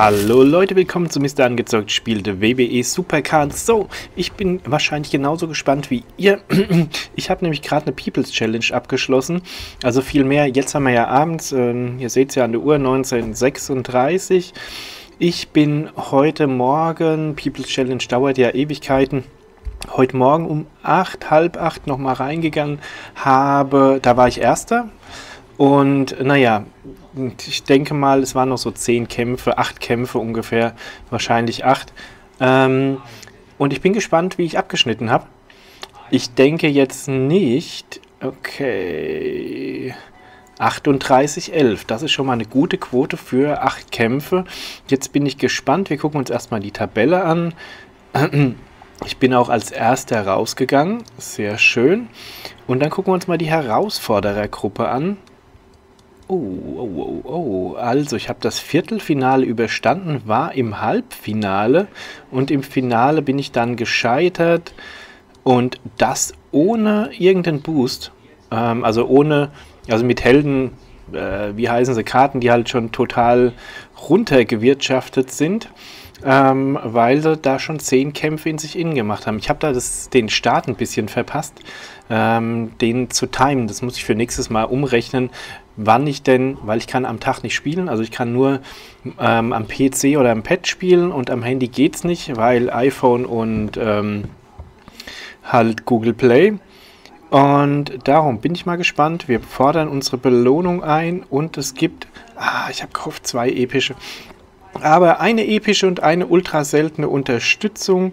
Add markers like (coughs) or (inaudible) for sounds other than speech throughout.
Hallo Leute, willkommen zu Mr. Angezeugt spielte WWE Supercards. So, ich bin wahrscheinlich genauso gespannt wie ihr. (clears throat) Ich habe nämlich gerade eine People's Challenge abgeschlossen. Also viel mehr, jetzt haben wir ja abends, äh, ihr seht es ja an der Uhr, 1936. Ich bin heute Morgen, People's Challenge dauert ja Ewigkeiten, heute Morgen um 8, halb 8 nochmal reingegangen, habe, da war ich Erster. Und naja, ich denke mal, es waren noch so 10 Kämpfe, 8 Kämpfe ungefähr, wahrscheinlich 8. Ähm, und ich bin gespannt, wie ich abgeschnitten habe. Ich denke jetzt nicht, okay, 38-11. Das ist schon mal eine gute Quote für 8 Kämpfe. Jetzt bin ich gespannt. Wir gucken uns erstmal die Tabelle an. Ich bin auch als Erster rausgegangen. Sehr schön. Und dann gucken wir uns mal die Herausforderergruppe an. Oh, oh, oh, oh. Also, ich habe das Viertelfinale überstanden, war im Halbfinale und im Finale bin ich dann gescheitert. Und das ohne irgendeinen Boost. Ähm, also ohne also mit Helden, äh, wie heißen sie, Karten, die halt schon total runtergewirtschaftet sind, ähm, weil sie da schon zehn Kämpfe in sich innen gemacht haben. Ich habe da das, den Start ein bisschen verpasst, ähm, den zu timen. Das muss ich für nächstes Mal umrechnen, wann ich denn, weil ich kann am Tag nicht spielen, also ich kann nur ähm, am PC oder am Pad spielen und am Handy geht es nicht, weil iPhone und ähm, halt Google Play. Und darum bin ich mal gespannt. Wir fordern unsere Belohnung ein und es gibt, ah, ich habe gehofft, zwei epische. Aber eine epische und eine ultra seltene Unterstützung.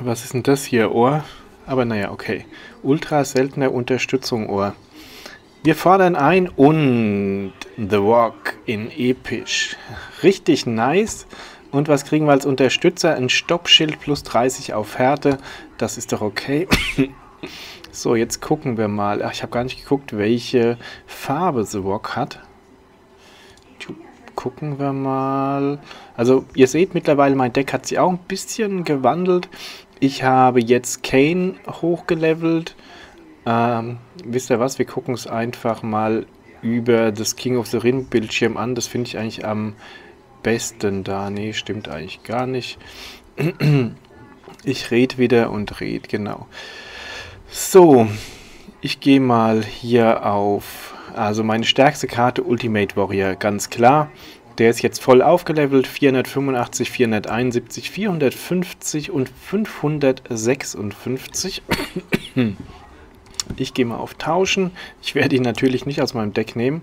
Was ist denn das hier, Ohr? Aber naja, okay. Ultra seltene Unterstützung, Ohr. Wir fordern ein und The Walk in episch. Richtig nice. Und was kriegen wir als Unterstützer? Ein Stoppschild plus 30 auf Härte. Das ist doch okay. (coughs) so, jetzt gucken wir mal. Ach, ich habe gar nicht geguckt, welche Farbe The Rock hat. Gucken wir mal. Also, ihr seht mittlerweile, mein Deck hat sich auch ein bisschen gewandelt. Ich habe jetzt Kane hochgelevelt. Ähm, wisst ihr was? Wir gucken es einfach mal über das King of the Ring Bildschirm an. Das finde ich eigentlich am besten da? Nee, stimmt eigentlich gar nicht. (clears throat) Ich rede wieder und rede, genau. So, ich gehe mal hier auf, also meine stärkste Karte Ultimate Warrior, ganz klar. Der ist jetzt voll aufgelevelt, 485, 471, 450 und 556. Ich gehe mal auf Tauschen. Ich werde ihn natürlich nicht aus meinem Deck nehmen.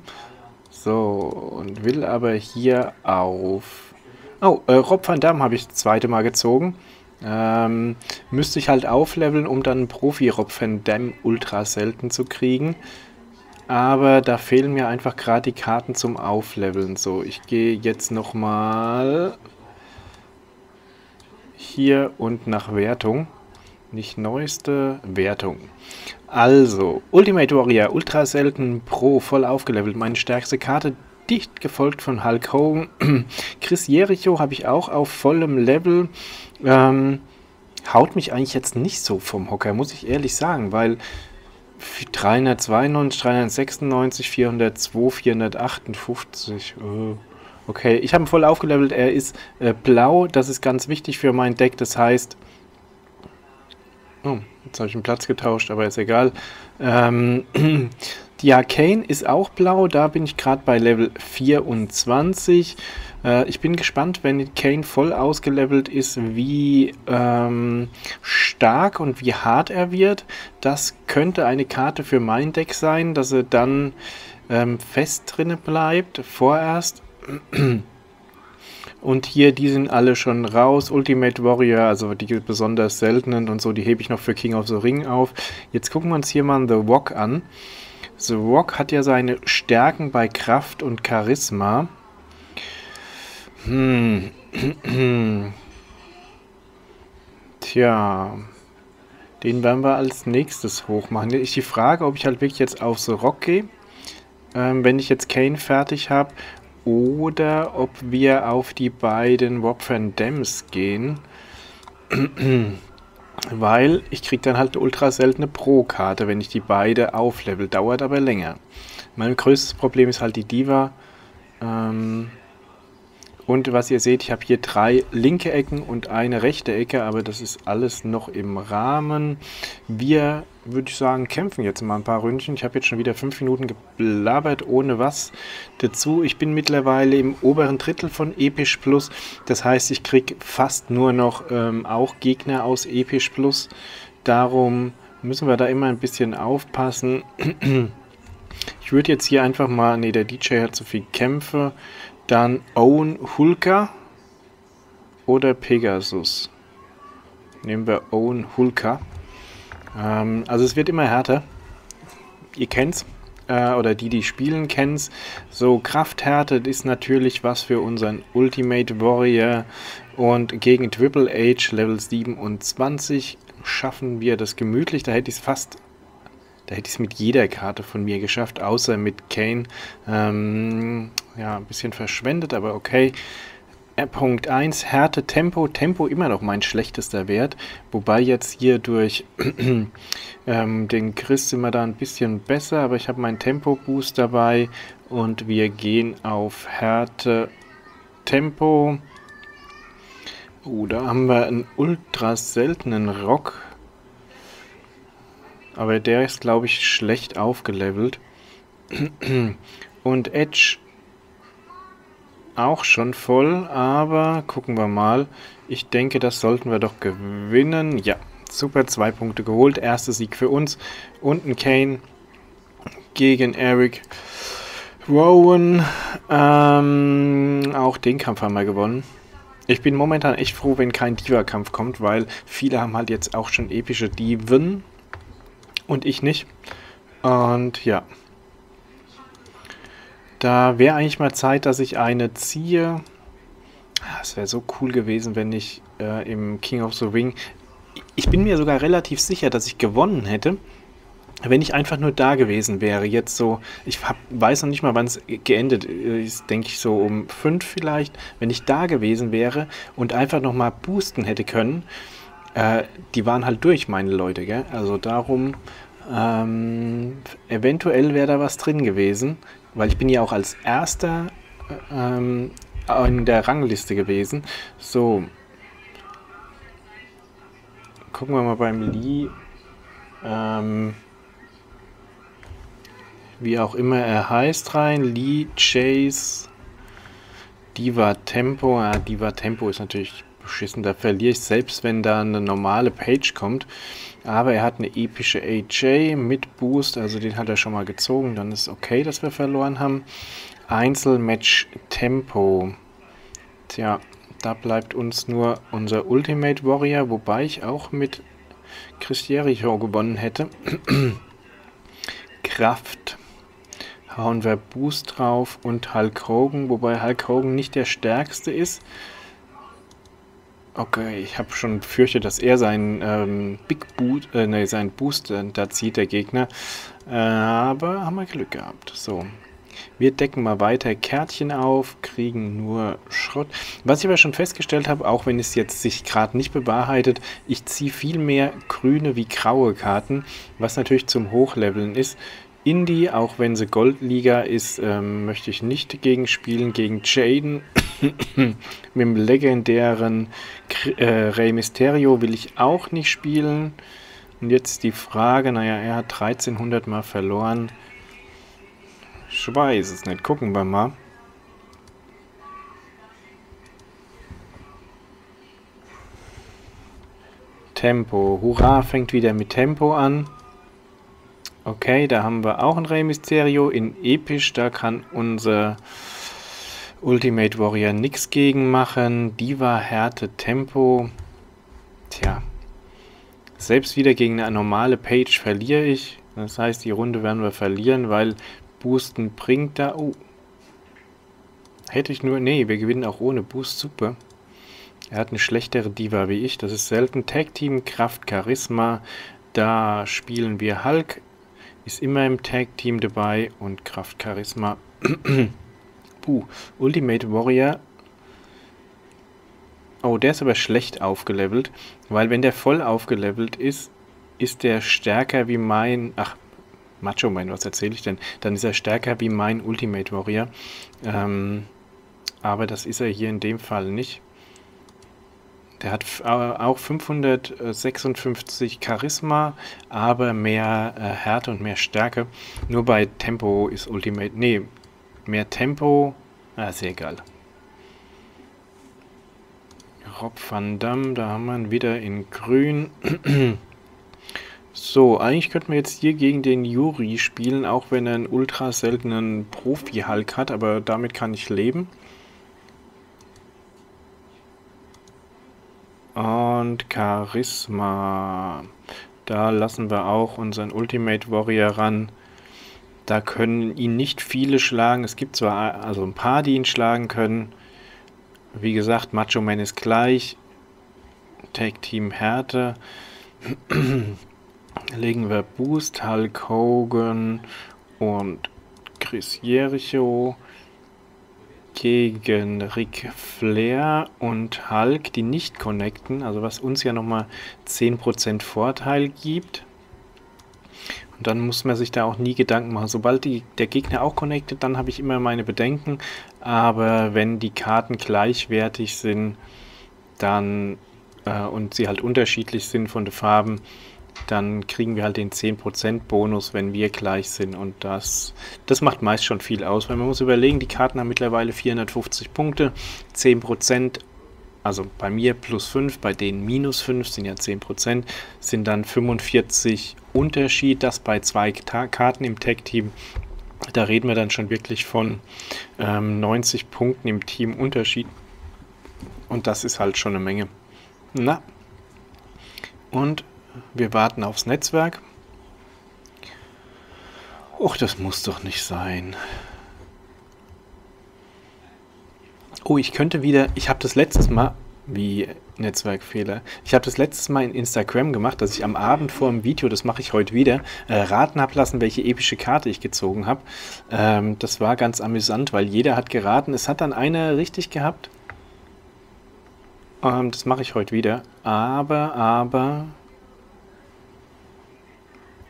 So, und will aber hier auf... Oh, äh, Rob van Dam habe ich das zweite Mal gezogen. Ähm, müsste ich halt aufleveln, um dann Profi-Rob van Dam ultra selten zu kriegen. Aber da fehlen mir einfach gerade die Karten zum Aufleveln. So, ich gehe jetzt nochmal hier und nach Wertung. Nicht neueste Wertung. Also, Ultimate Warrior, ultra selten Pro, voll aufgelevelt. Meine stärkste Karte, dicht gefolgt von Hulk Hogan. (clears throat) Chris Jericho habe ich auch auf vollem Level. Ähm, haut mich eigentlich jetzt nicht so vom Hocker, muss ich ehrlich sagen, weil 392, 396, 402, 458. Oh. Okay, ich habe ihn voll aufgelevelt. Er ist äh, blau, das ist ganz wichtig für mein Deck. Das heißt, Oh, jetzt habe ich den Platz getauscht, aber ist egal. Ähm, (clears throat) die Arcane ist auch blau, da bin ich gerade bei Level 24. Äh, ich bin gespannt, wenn Kane voll ausgelevelt ist, wie ähm, stark und wie hart er wird. Das könnte eine Karte für mein Deck sein, dass er dann ähm, fest drinne bleibt, vorerst. (clears throat) Und hier, die sind alle schon raus. Ultimate Warrior, also die besonders seltenen und so, die hebe ich noch für King of the Ring auf. Jetzt gucken wir uns hier mal The Rock an. The Rock hat ja seine Stärken bei Kraft und Charisma. Hm. (clears throat) Tja. Den werden wir als nächstes hochmachen. Ich die Frage, ob ich halt wirklich jetzt auf The Rock gehe. Ähm, wenn ich jetzt Kane fertig habe oder ob wir auf die beiden Wopfern Dams gehen. (clears throat) Weil ich kriege dann halt ultra seltene Pro-Karte, wenn ich die beide auflevel. Dauert aber länger. Mein größtes Problem ist halt die Diva. Ähm, Und was ihr seht, ich habe hier drei linke Ecken und eine rechte Ecke, aber das ist alles noch im Rahmen. Wir, würde ich sagen, kämpfen jetzt mal ein paar Ründchen. Ich habe jetzt schon wieder fünf Minuten geblabbert, ohne was dazu. Ich bin mittlerweile im oberen Drittel von Episch Plus. Das heißt, ich kriege fast nur noch ähm, auch Gegner aus Episch Plus. Darum müssen wir da immer ein bisschen aufpassen. (clears throat) Ich würde jetzt hier einfach mal, ne, der DJ hat zu viel Kämpfe. Dann Owen Hulka oder Pegasus. Nehmen wir Owen Hulka. Ähm, also es wird immer härter. Ihr kennt's. Äh, oder die, die spielen, kennen's. So, Krafthärte ist natürlich was für unseren Ultimate Warrior. Und gegen Triple H Level 27 schaffen wir das gemütlich. Da hätte ich es fast da hätte ich es mit jeder Karte von mir geschafft, außer mit Kane. Ähm, ja, ein bisschen verschwendet, aber okay. Punkt 1, Härte, Tempo. Tempo immer noch mein schlechtester Wert. Wobei jetzt hier durch (clears throat) ähm, den Chris sind wir da ein bisschen besser, aber ich habe meinen Tempo-Boost dabei und wir gehen auf Härte, Tempo. Oh, da haben wir einen ultra seltenen Rock. Aber der ist, glaube ich, schlecht aufgelevelt. (clears throat) Und Edge auch schon voll, aber gucken wir mal. Ich denke, das sollten wir doch gewinnen. Ja, super, zwei Punkte geholt. Erster Sieg für uns. Und ein Kane gegen Eric Rowan. Ähm, auch den Kampf haben wir gewonnen. Ich bin momentan echt froh, wenn kein Diva-Kampf kommt, weil viele haben halt jetzt auch schon epische Diven und ich nicht. Und ja. Da wäre eigentlich mal Zeit, dass ich eine ziehe. Ah, es wäre so cool gewesen, wenn ich äh, im King of the Ring... Ich bin mir sogar relativ sicher, dass ich gewonnen hätte, wenn ich einfach nur da gewesen wäre. Jetzt so, ich hab, weiß noch nicht mal, wann es geendet ist, denke ich so um fünf vielleicht. Wenn ich da gewesen wäre und einfach nochmal boosten hätte können, äh, die waren halt durch, meine Leute, gell? Also darum, ähm, eventuell wäre da was drin gewesen, weil ich bin ja auch als Erster ähm, in der Rangliste gewesen. So. Gucken wir mal beim Lee. Ähm, wie auch immer er heißt rein. Lee Chase. Diva Tempo. Ja, Diva Tempo ist natürlich beschissen. Da verliere ich selbst, wenn da eine normale Page kommt. Aber er hat eine epische AJ mit Boost, also den hat er schon mal gezogen. Dann ist okay, dass wir verloren haben. Einzelmatch Tempo. Tja, da bleibt uns nur unser Ultimate Warrior, wobei ich auch mit Chris Jericho gewonnen hätte. (clears throat) Kraft. Hauen wir Boost drauf und Hulk Hogan, wobei Hulk Hogan nicht der stärkste ist. Okay, ich habe schon befürchtet, dass er seinen ähm, Big Boot, äh, nee, seinen Boost da zieht, der Gegner. Äh, aber haben wir Glück gehabt. So. Wir decken mal weiter Kärtchen auf, kriegen nur Schrott. Was ich aber schon festgestellt habe, auch wenn es jetzt sich gerade nicht bewahrheitet, ich ziehe viel mehr grüne wie graue Karten, was natürlich zum Hochleveln ist. Indie, auch wenn sie Goldliga ist, ähm, möchte ich nicht gegen spielen. Gegen Jaden (coughs) mit dem legendären äh, Rey Mysterio will ich auch nicht spielen. Und jetzt die Frage, naja, er hat 1300 mal verloren. Ich weiß es nicht, gucken wir mal. Tempo. Hurra, fängt wieder mit Tempo an. Okay, da haben wir auch ein Rey Mysterio in Episch. Da kann unser Ultimate Warrior nichts gegen machen. Diva, Härte, Tempo. Tja. Selbst wieder gegen eine normale Page verliere ich. Das heißt, die Runde werden wir verlieren, weil Boosten bringt da... Oh. Hätte ich nur... Nee, wir gewinnen auch ohne Boost. Super. Er hat eine schlechtere Diva wie ich. Das ist selten. Tag Team, Kraft, Charisma. Da spielen wir Hulk ist immer im Tag-Team dabei und Kraft Charisma. (clears throat) Puh, Ultimate Warrior. Oh, der ist aber schlecht aufgelevelt, weil wenn der voll aufgelevelt ist, ist der stärker wie mein... Ach, Macho Man, was erzähle ich denn? Dann ist er stärker wie mein Ultimate Warrior. Ähm, Aber das ist er hier in dem Fall nicht. Der hat auch 556 Charisma, aber mehr äh, Härte und mehr Stärke. Nur bei Tempo ist Ultimate. Nee, mehr Tempo. Ah, ist egal. Rob van Dam, da haben wir ihn wieder in grün. (clears throat) so, eigentlich könnten wir jetzt hier gegen den Yuri spielen, auch wenn er einen ultra seltenen Profi-Hulk hat, aber damit kann ich leben. Und Charisma. Da lassen wir auch unseren Ultimate Warrior ran. Da können ihn nicht viele schlagen. Es gibt zwar also ein paar, die ihn schlagen können. Wie gesagt, Macho Man ist gleich. Tag Team Härte. (clears throat) Legen wir Boost, Hulk Hogan und Chris Jericho gegen Ric Flair und Hulk, die nicht connecten, also was uns ja nochmal 10% Vorteil gibt. Und dann muss man sich da auch nie Gedanken machen. Sobald die, der Gegner auch connectet, dann habe ich immer meine Bedenken. Aber wenn die Karten gleichwertig sind, dann äh, und sie halt unterschiedlich sind von den Farben, dann kriegen wir halt den 10% Bonus, wenn wir gleich sind. Und das, das macht meist schon viel aus, weil man muss überlegen, die Karten haben mittlerweile 450 Punkte, 10%, also bei mir plus 5, bei denen minus 5 sind ja 10%, sind dann 45 Unterschied, das bei zwei Karten im Tag-Team. Da reden wir dann schon wirklich von ähm, 90 Punkten im Team Unterschied. Und das ist halt schon eine Menge. Na. Und wir warten aufs Netzwerk. Och, das muss doch nicht sein. Oh, ich könnte wieder... Ich habe das letztes Mal... Wie Netzwerkfehler. Ich habe das letztes Mal in Instagram gemacht, dass ich am Abend vor dem Video, das mache ich heute wieder, äh, raten habe lassen, welche epische Karte ich gezogen habe. Ähm, das war ganz amüsant, weil jeder hat geraten. Es hat dann einer richtig gehabt. Ähm, das mache ich heute wieder. Aber, aber,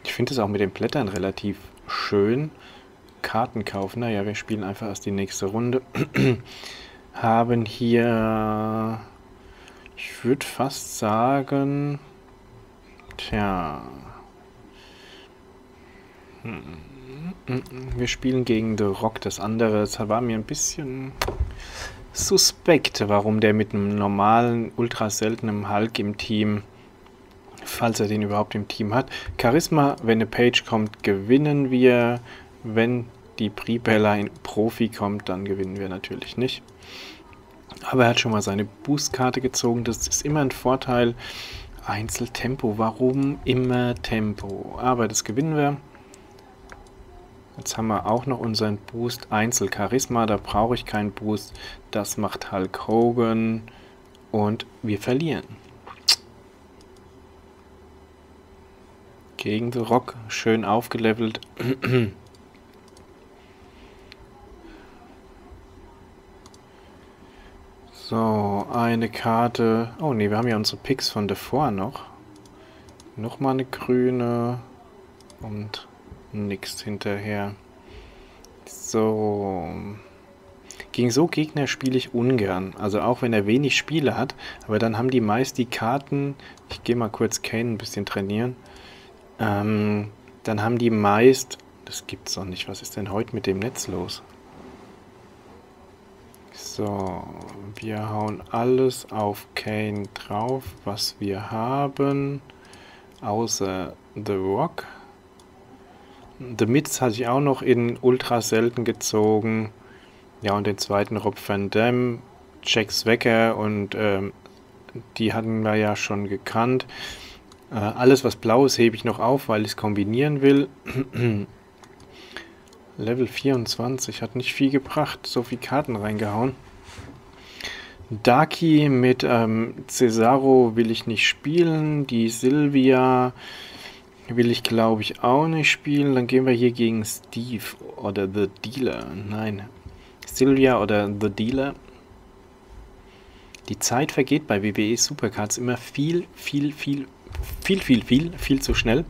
ich finde es auch mit den Blättern relativ schön. Karten kaufen. Naja, wir spielen einfach erst die nächste Runde. (clears throat) Haben hier... Ich würde fast sagen... Tja... Wir spielen gegen The Rock. Das andere, das war mir ein bisschen suspekt, warum der mit einem normalen, ultra seltenen Hulk im Team falls er den überhaupt im Team hat. Charisma, wenn eine Page kommt, gewinnen wir. Wenn die Pribella in Profi kommt, dann gewinnen wir natürlich nicht. Aber er hat schon mal seine Boostkarte gezogen. Das ist immer ein Vorteil. Einzeltempo. Warum immer Tempo? Aber das gewinnen wir. Jetzt haben wir auch noch unseren Boost Einzelcharisma. Da brauche ich keinen Boost. Das macht Hulk Hogan. Und wir verlieren. Gegen The Rock, schön aufgelevelt. so, eine Karte. Oh ne, wir haben ja unsere Picks von davor noch. Nochmal eine grüne. Und nichts hinterher. So. Gegen so Gegner spiele ich ungern. Also auch wenn er wenig Spiele hat. Aber dann haben die meist die Karten. Ich gehe mal kurz Kane ein bisschen trainieren. Ähm, dann haben die meist, das gibt's doch nicht, was ist denn heute mit dem Netz los? So, wir hauen alles auf Kane drauf, was wir haben, außer The Rock. The Mids hatte ich auch noch in ultra selten gezogen. Ja, und den zweiten Rob Van Dam, Jack Zwecker und ähm, die hatten wir ja schon gekannt. Äh, alles, was blau ist, hebe ich noch auf, weil ich es kombinieren will. (clears throat) Level 24 hat nicht viel gebracht, so viel Karten reingehauen. Daki mit ähm, Cesaro will ich nicht spielen. Die Sylvia will ich glaube ich auch nicht spielen. Dann gehen wir hier gegen Steve oder The Dealer. Nein, Sylvia oder The Dealer. Die Zeit vergeht bei WWE Supercards immer viel, viel, viel viel, viel, viel, viel zu schnell.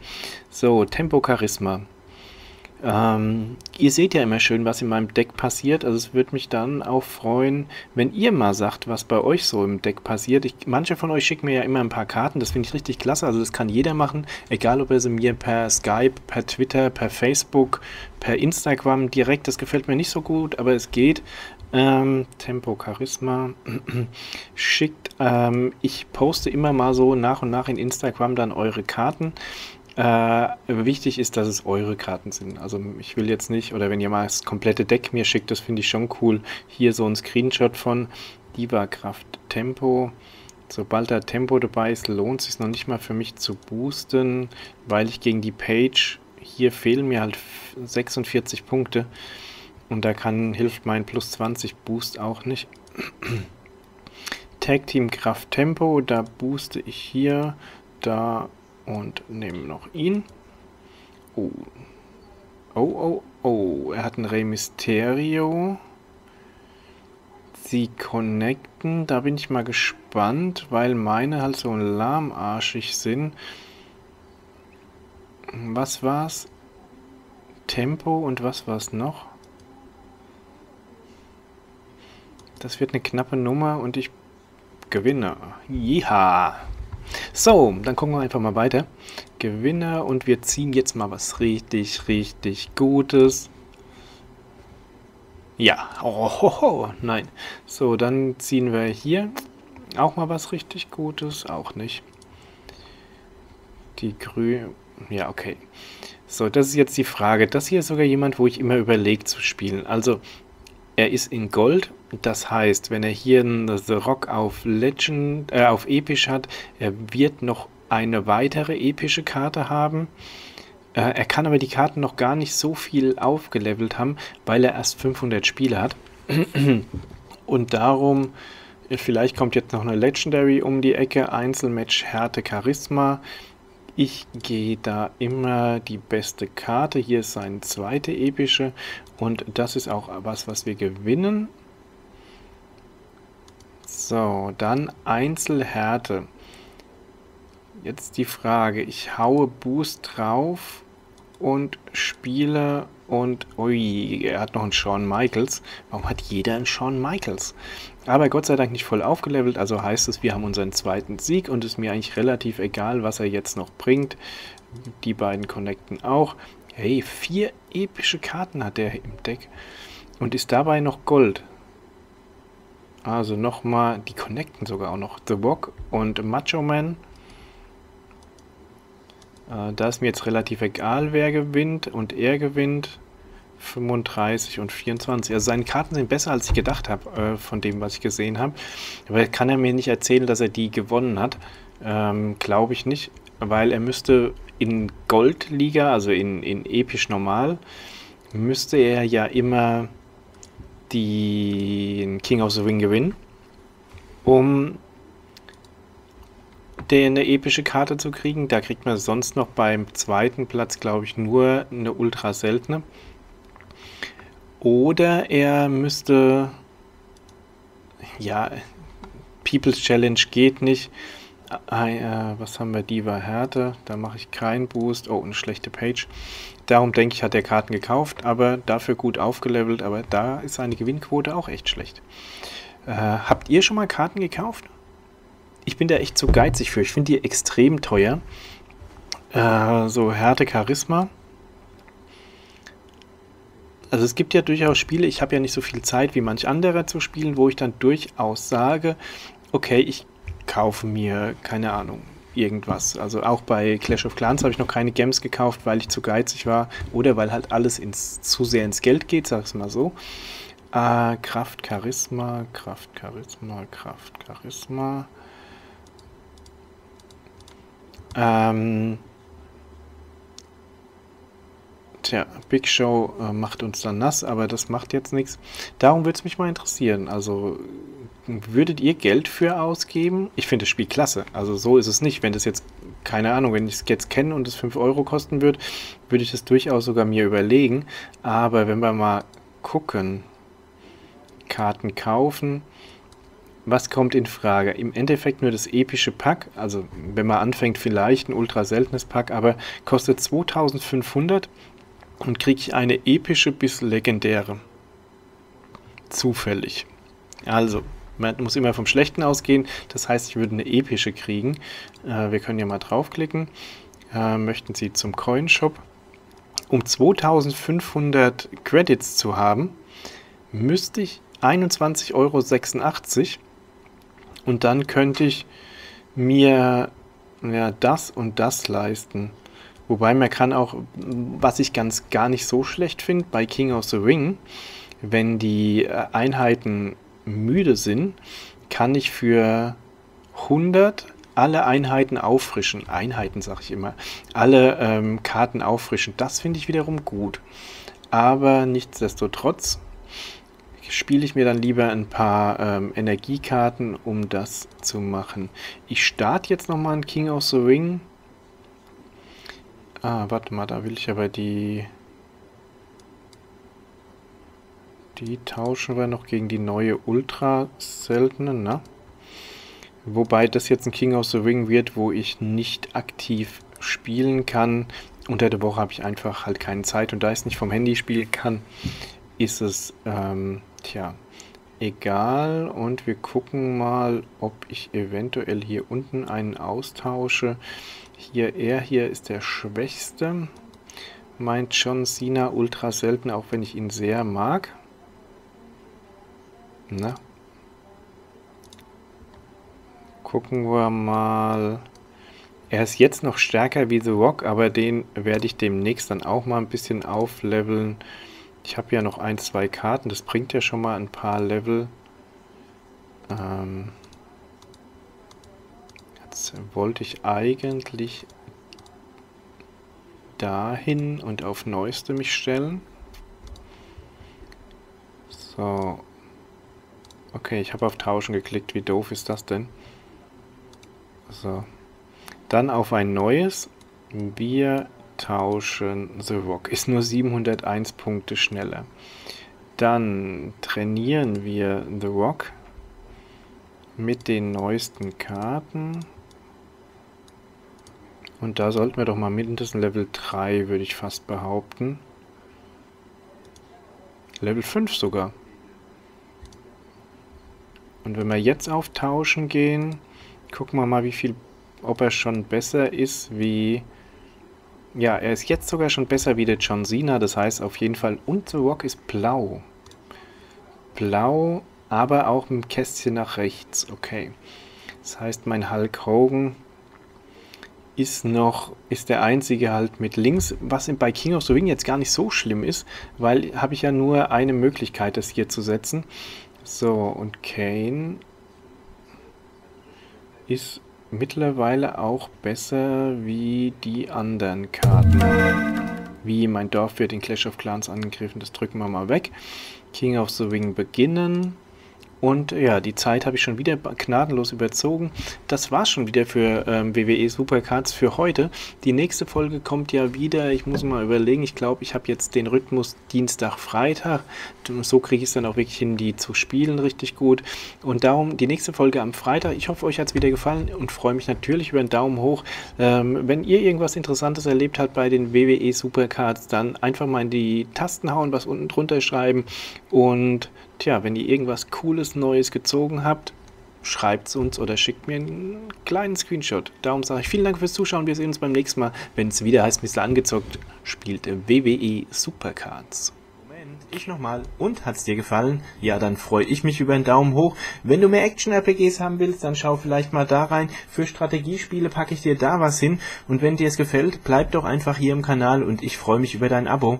So, Tempo Charisma. Ähm, ihr seht ja immer schön, was in meinem Deck passiert. Also es würde mich dann auch freuen, wenn ihr mal sagt, was bei euch so im Deck passiert. Ich, manche von euch schicken mir ja immer ein paar Karten. Das finde ich richtig klasse. Also das kann jeder machen. Egal, ob er sie mir per Skype, per Twitter, per Facebook, per Instagram direkt. Das gefällt mir nicht so gut, aber es geht. Ähm, Tempo, Charisma. (clears throat) Schickt. Ähm, ich poste immer mal so nach und nach in Instagram dann eure Karten. Äh, wichtig ist, dass es eure Karten sind. Also ich will jetzt nicht, oder wenn ihr mal das komplette Deck mir schickt, das finde ich schon cool. Hier so ein Screenshot von Diva Kraft Tempo. Sobald da Tempo dabei ist, lohnt es sich noch nicht mal für mich zu boosten, weil ich gegen die Page, hier fehlen mir halt 46 Punkte. Und da kann, hilft mein plus 20 Boost auch nicht. Tag Team Kraft Tempo, da booste ich hier, da und nehme noch ihn. Oh. Oh, oh, oh. Er hat ein Rey Mysterio. Sie connecten. Da bin ich mal gespannt, weil meine halt so lahmarschig sind. Was war's? Tempo und was war's noch? Das wird eine knappe Nummer und ich gewinne. Ja. So, dann gucken wir einfach mal weiter. Gewinner und wir ziehen jetzt mal was richtig, richtig Gutes. Ja, oh, ho, ho. nein. So, dann ziehen wir hier auch mal was richtig Gutes. Auch nicht. Die Grü... Ja, okay. So, das ist jetzt die Frage. Das hier ist sogar jemand, wo ich immer überlege zu spielen. Also, er ist in Gold, das heißt, wenn er hier einen The Rock auf Legend, äh, auf Episch hat, er wird noch eine weitere epische Karte haben. Äh, er kann aber die Karten noch gar nicht so viel aufgelevelt haben, weil er erst 500 Spiele hat. (clears throat) Und darum, äh, vielleicht kommt jetzt noch eine Legendary um die Ecke, Einzelmatch Härte Charisma. Ich gehe da immer die beste Karte. Hier ist seine zweite epische und das ist auch was, was wir gewinnen. So, dann Einzelhärte. Jetzt die Frage, ich haue Boost drauf und spiele und, ui, er hat noch einen Shawn Michaels. Warum hat jeder einen Shawn Michaels? Aber Gott sei Dank nicht voll aufgelevelt, also heißt es, wir haben unseren zweiten Sieg und es ist mir eigentlich relativ egal, was er jetzt noch bringt. Die beiden connecten auch. Hey, vier epische Karten hat er im Deck und ist dabei noch Gold. Also nochmal, die connecten sogar auch noch. The Rock und Macho Man. Äh, da ist mir jetzt relativ egal, wer gewinnt und er gewinnt. 35 und 24. Also seine Karten sind besser, als ich gedacht habe, äh, von dem, was ich gesehen habe. Aber kann er mir nicht erzählen, dass er die gewonnen hat. Ähm, Glaube ich nicht, weil er müsste in Goldliga, also in, in episch normal, müsste er ja immer den King of the Ring gewinnen, um eine epische Karte zu kriegen. Da kriegt man sonst noch beim zweiten Platz, glaube ich, nur eine ultra seltene. Oder er müsste, ja, People's Challenge geht nicht. Äh, was haben wir? Diva Härte. Da mache ich keinen Boost. Oh, eine schlechte Page. Darum denke ich, hat er Karten gekauft, aber dafür gut aufgelevelt. Aber da ist seine Gewinnquote auch echt schlecht. Äh, habt ihr schon mal Karten gekauft? ich bin da echt zu geizig für. Ich finde die extrem teuer. Äh, so Härte Charisma. Also es gibt ja durchaus Spiele, ich habe ja nicht so viel Zeit wie manch anderer zu spielen, wo ich dann durchaus sage, okay, ich kaufe mir, keine Ahnung, irgendwas. Also auch bei Clash of Clans habe ich noch keine Gems gekauft, weil ich zu geizig war oder weil halt alles ins, zu sehr ins Geld geht, sag es mal so. Äh, Kraft, Charisma, Kraft, Charisma, Kraft, Charisma. Ähm, tja, Big Show äh, macht uns dann nass, aber das macht jetzt nichts. Darum würde es mich mal interessieren. Also, würdet ihr Geld für ausgeben? Ich finde das Spiel klasse. Also, so ist es nicht. Wenn das jetzt, keine Ahnung, wenn ich es jetzt kenne und es 5 Euro kosten würde, würde ich das durchaus sogar mir überlegen. Aber wenn wir mal gucken, Karten kaufen, was kommt in Frage? Im Endeffekt nur das epische Pack, also wenn man anfängt vielleicht ein ultra seltenes Pack, aber kostet 2500 und kriege ich eine epische bis legendäre. Zufällig. Also, man muss immer vom Schlechten ausgehen. Das heißt, ich würde eine epische kriegen. Äh, wir können ja mal draufklicken. Äh, möchten Sie zum Coinshop. Um 2500 Credits zu haben, müsste ich 21,86 Euro und dann könnte ich mir ja, das und das leisten. Wobei man kann auch, was ich ganz gar nicht so schlecht finde, bei King of the Ring, wenn die äh, Einheiten müde sind, kann ich für 100 alle Einheiten auffrischen. Einheiten sage ich immer. Alle ähm, Karten auffrischen. Das finde ich wiederum gut. Aber nichtsdestotrotz spiele ich mir dann lieber ein paar ähm, Energiekarten, um das zu machen. Ich starte jetzt nochmal ein King of the Ring. Ah, warte mal, da will ich aber die... Die tauschen wir noch gegen die neue Ultra seltene, ne? Wobei das jetzt ein King of the Ring wird, wo ich nicht aktiv spielen kann. Unter der Woche habe ich einfach halt keine Zeit und da ich es nicht vom Handy spielen kann, ist es, ähm, tja, egal. Und wir gucken mal, ob ich eventuell hier unten einen austausche. Hier, er hier ist der Schwächste. Meint John Cena ultra selten, auch wenn ich ihn sehr mag. Na, Gucken wir mal. Er ist jetzt noch stärker wie The Rock, aber den werde ich demnächst dann auch mal ein bisschen aufleveln. Ich habe ja noch ein, zwei Karten, das bringt ja schon mal ein paar Level. Ähm jetzt wollte ich eigentlich dahin und auf Neueste mich stellen. So. Okay, ich habe auf Tauschen geklickt. Wie doof ist das denn? So. Dann auf ein neues. Wir tauschen The Rock. Ist nur 701 Punkte schneller. Dann trainieren wir The Rock mit den neuesten Karten. Und da sollten wir doch mal mindestens Level 3, würde ich fast behaupten. Level 5 sogar. Und wenn wir jetzt auf Tauschen gehen, Gucken wir mal, wie viel, ob er schon besser ist wie... Ja, er ist jetzt sogar schon besser wie der John Cena, das heißt auf jeden Fall... Und The Rock ist blau. Blau, aber auch mit dem Kästchen nach rechts. Okay. Das heißt, mein Hulk Hogan ist noch, ist der einzige halt mit links, was bei King of the Ring jetzt gar nicht so schlimm ist, weil habe ich ja nur eine Möglichkeit, das hier zu setzen. So, und Kane ist mittlerweile auch besser wie die anderen Karten. Wie mein Dorf wird in Clash of Clans angegriffen, das drücken wir mal weg. King of the Ring beginnen. Und ja, die Zeit habe ich schon wieder gnadenlos überzogen. Das war's schon wieder für ähm, WWE Supercards für heute. Die nächste Folge kommt ja wieder. Ich muss mal überlegen. Ich glaube, ich habe jetzt den Rhythmus Dienstag, Freitag. So kriege ich es dann auch wirklich hin, die zu spielen richtig gut. Und darum die nächste Folge am Freitag. Ich hoffe, euch hat es wieder gefallen und freue mich natürlich über einen Daumen hoch. Ähm, wenn ihr irgendwas Interessantes erlebt habt bei den WWE Supercards, dann einfach mal in die Tasten hauen, was unten drunter schreiben. Und Tja, wenn ihr irgendwas Cooles Neues gezogen habt, schreibt es uns oder schickt mir einen kleinen Screenshot. Darum sage ich vielen Dank fürs Zuschauen. Wir sehen uns beim nächsten Mal, wenn es wieder heißt, Mr. Angezockt spielt WWE Supercards. Moment, ich nochmal. Und hat's dir gefallen? Ja, dann freue ich mich über einen Daumen hoch. Wenn du mehr Action-RPGs haben willst, dann schau vielleicht mal da rein. Für Strategiespiele packe ich dir da was hin. Und wenn dir es gefällt, bleib doch einfach hier im Kanal und ich freue mich über dein Abo.